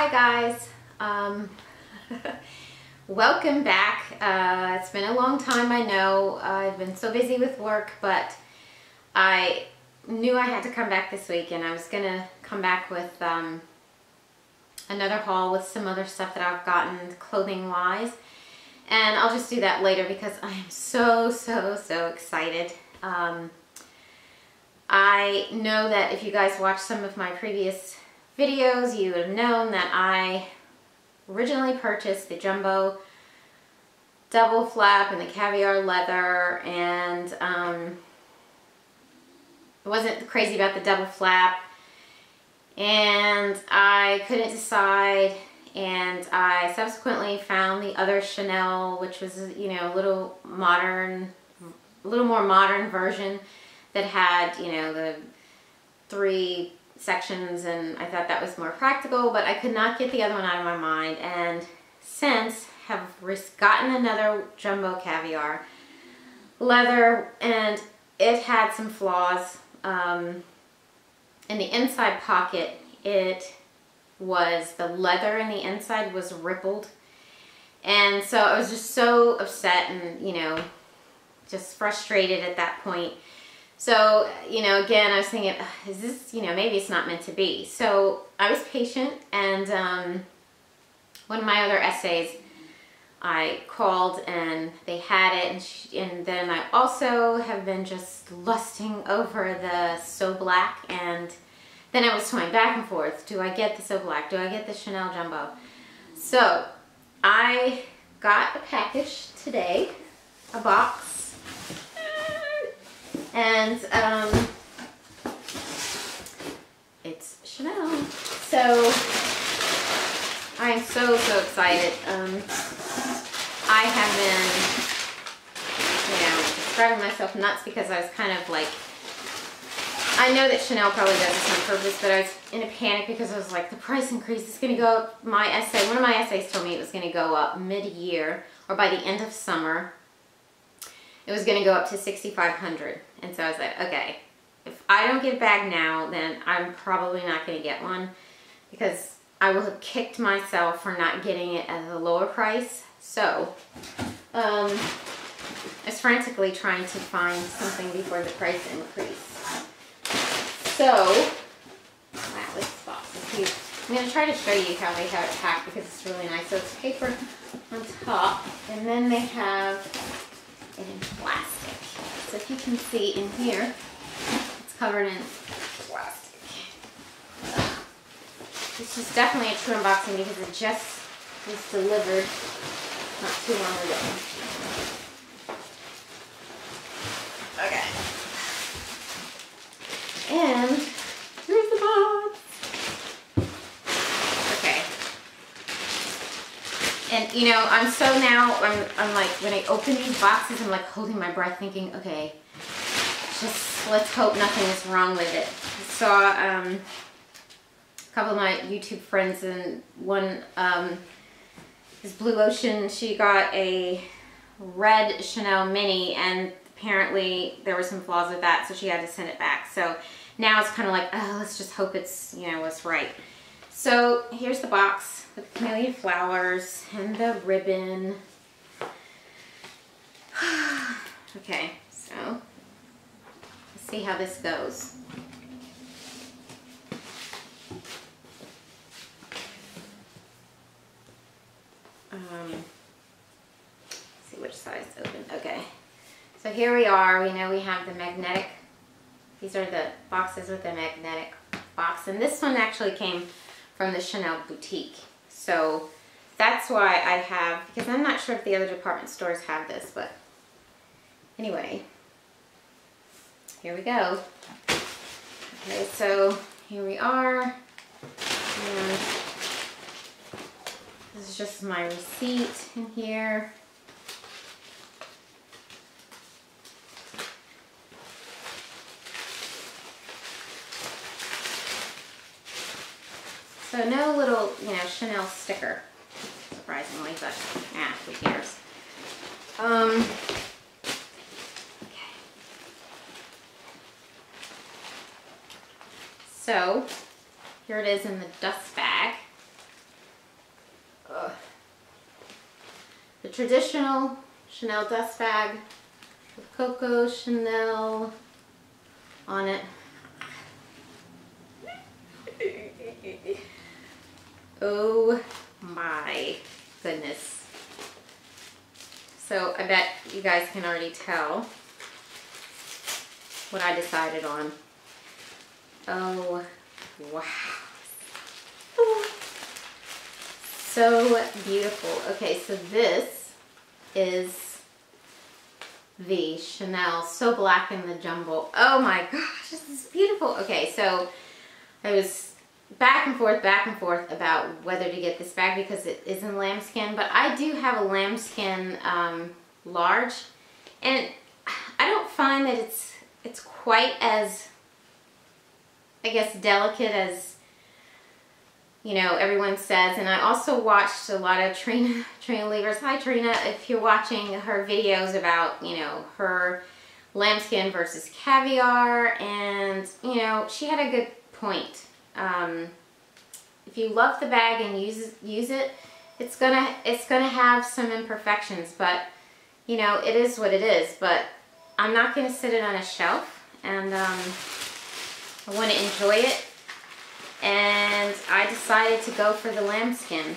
Hi guys, um, welcome back. Uh, it's been a long time, I know. I've been so busy with work, but I knew I had to come back this week and I was going to come back with um, another haul with some other stuff that I've gotten clothing wise. And I'll just do that later because I am so, so, so excited. Um, I know that if you guys watched some of my previous videos, you would have known that I originally purchased the Jumbo double flap and the caviar leather and um, wasn't crazy about the double flap. And I couldn't decide and I subsequently found the other Chanel which was you know a little modern a little more modern version that had you know the three sections and I thought that was more practical but I could not get the other one out of my mind and since have gotten another jumbo caviar leather and it had some flaws um, in the inside pocket, it was, the leather in the inside was rippled. And so I was just so upset and, you know, just frustrated at that point. So, you know, again, I was thinking, is this, you know, maybe it's not meant to be. So I was patient and um, one of my other SAs, I called and they had it and, she, and then I also have been just lusting over the So Black and then I was toying back and forth. Do I get the So Black? Do I get the Chanel Jumbo? So I got a package today, a box, and um, it's Chanel. So I am so, so excited. Um, I have been, you know, driving myself nuts because I was kind of like, I know that Chanel probably does this on purpose, but I was in a panic because I was like, the price increase is going to go up. My SA, one of my SAs told me it was going to go up mid-year or by the end of summer. It was going to go up to 6500 And so I was like, okay, if I don't get a bag now, then I'm probably not going to get one because I will have kicked myself for not getting it at a lower price. So, um, I was frantically trying to find something before the price increase. So, wow, this box is huge. I'm going to try to show you how they have it packed because it's really nice. So it's paper on top, and then they have it in plastic. So if you can see in here, it's covered in plastic. This is definitely a true unboxing because it just was delivered not too long ago. Okay. And here's the box. Okay. You know, I'm so now, I'm, I'm like, when I open these boxes, I'm like holding my breath thinking, okay, just let's hope nothing is wrong with it. Saw um, a couple of my YouTube friends and one um, is Blue Ocean. She got a red Chanel mini and apparently there were some flaws with that so she had to send it back. So now it's kind of like, oh, let's just hope it's, you know, what's right. So here's the box with the camellia flowers and the ribbon. okay, so let's see how this goes. Um, see which size open. Okay. So here we are. We know we have the magnetic. These are the boxes with the magnetic box. And this one actually came from the Chanel boutique. So that's why I have, because I'm not sure if the other department stores have this, but anyway, here we go. Okay, so here we are. And this is just my receipt in here. So no little, you know, Chanel sticker, surprisingly, but ah, who cares. Um, okay. So here it is in the dust bag. Ugh. The traditional Chanel dust bag with Coco Chanel on it. Oh my goodness. So I bet you guys can already tell what I decided on. Oh, wow. So beautiful. Okay, so this is the Chanel So Black in the Jumbo. Oh my gosh, this is beautiful. Okay, so I was back and forth, back and forth about whether to get this bag because it is in lambskin, but I do have a lambskin um, large, and I don't find that it's it's quite as, I guess, delicate as, you know, everyone says. And I also watched a lot of Trina, Trina Levers. Hi, Trina. If you're watching her videos about, you know, her lambskin versus caviar. And, you know, she had a good point. Um, if you love the bag and use, use it, it's gonna, it's gonna have some imperfections, but, you know, it is what it is. But I'm not gonna sit it on a shelf and um, I want to enjoy it. And I decided to go for the lambskin.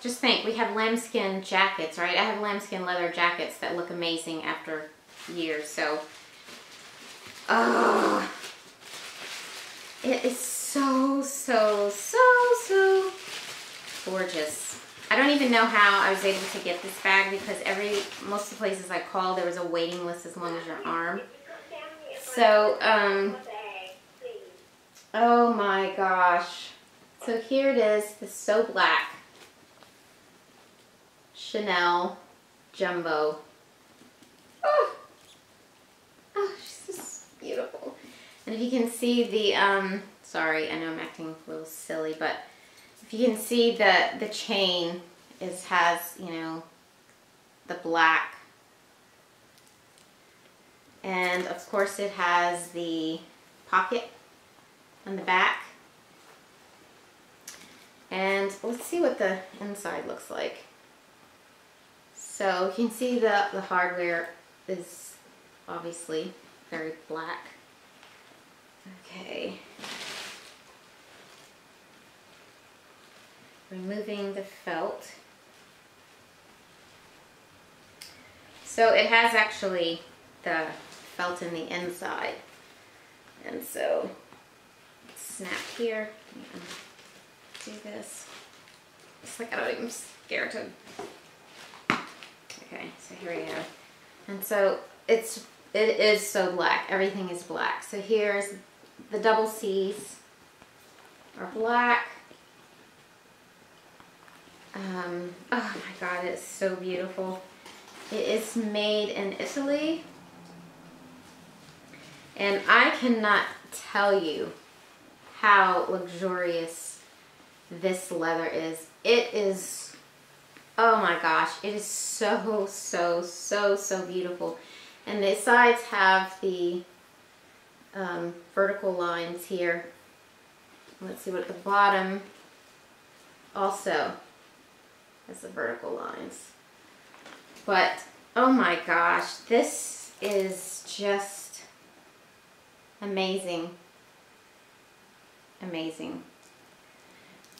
Just think, we have lambskin jackets, right? I have lambskin leather jackets that look amazing after years, so. Oh, it is so, so, so, gorgeous. I don't even know how I was able to get this bag because every, most of the places I called, there was a waiting list as long as your arm. So, um, oh my gosh. So here it is, the So Black Chanel Jumbo. Oh, oh she's just beautiful. And if you can see the, um, sorry, I know I'm acting a little silly, but if you can see the, the chain is, has, you know, the black and of course it has the pocket on the back. And let's see what the inside looks like. So you can see the, the hardware is obviously very black. Okay. Removing the felt. So it has actually the felt in the inside. And so, snap here, do this. It's like I don't even scared to. Okay, so here we go. And so it's, it is so black. Everything is black. So here's the double C's are black. Um, oh my God, it's so beautiful. It is made in Italy. And I cannot tell you how luxurious this leather is. It is, oh my gosh, it is so, so, so, so beautiful. And the sides have the um, vertical lines here. Let's see what the bottom also has the vertical lines. But, oh my gosh, this is just Amazing. Amazing.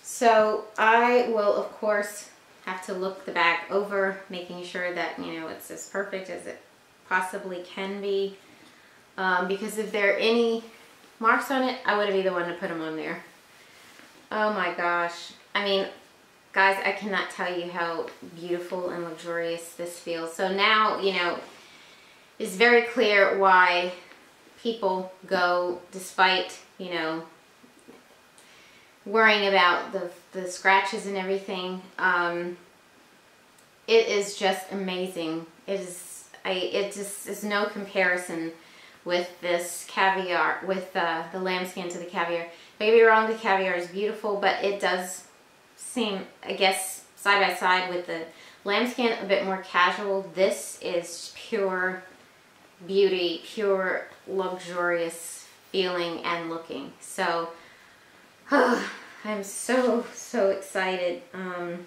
So I will, of course, have to look the bag over, making sure that, you know, it's as perfect as it possibly can be. Um, because if there are any marks on it, I would be the one to put them on there. Oh my gosh. I mean, guys, I cannot tell you how beautiful and luxurious this feels. So now, you know, it's very clear why people go despite, you know, worrying about the, the scratches and everything. Um, it is just amazing. It is, I, it just is no comparison with this caviar, with uh, the lambskin to the caviar. Get wrong, the caviar is beautiful, but it does seem, I guess, side by side with the lambskin, a bit more casual. This is pure beauty, pure luxurious feeling and looking. So I'm so, so excited. Um,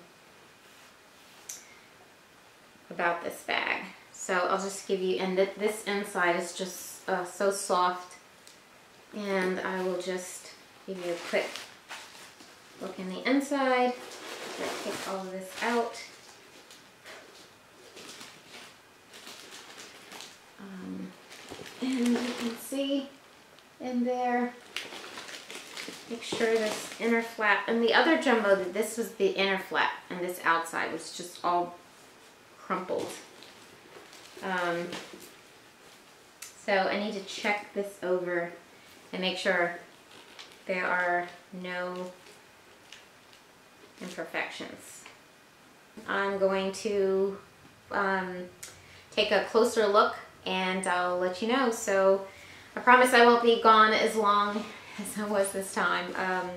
about this bag. So I'll just give you, and th this inside is just uh, so soft. And I will just give you a quick look in the inside. Take all of this out. Um, and you can see in there, make sure this inner flap, and the other jumbo, this was the inner flap, and this outside was just all crumpled. Um, so I need to check this over and make sure there are no imperfections. I'm going to um, take a closer look and I'll let you know. So I promise I won't be gone as long as I was this time. Um,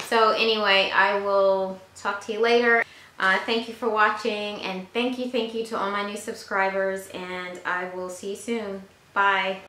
so anyway, I will talk to you later. Uh, thank you for watching and thank you, thank you to all my new subscribers and I will see you soon. Bye.